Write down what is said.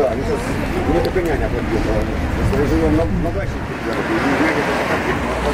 Да, ну сейчас мне только няня подъехала. Если мы живем на, на даче, то няня только подъехала.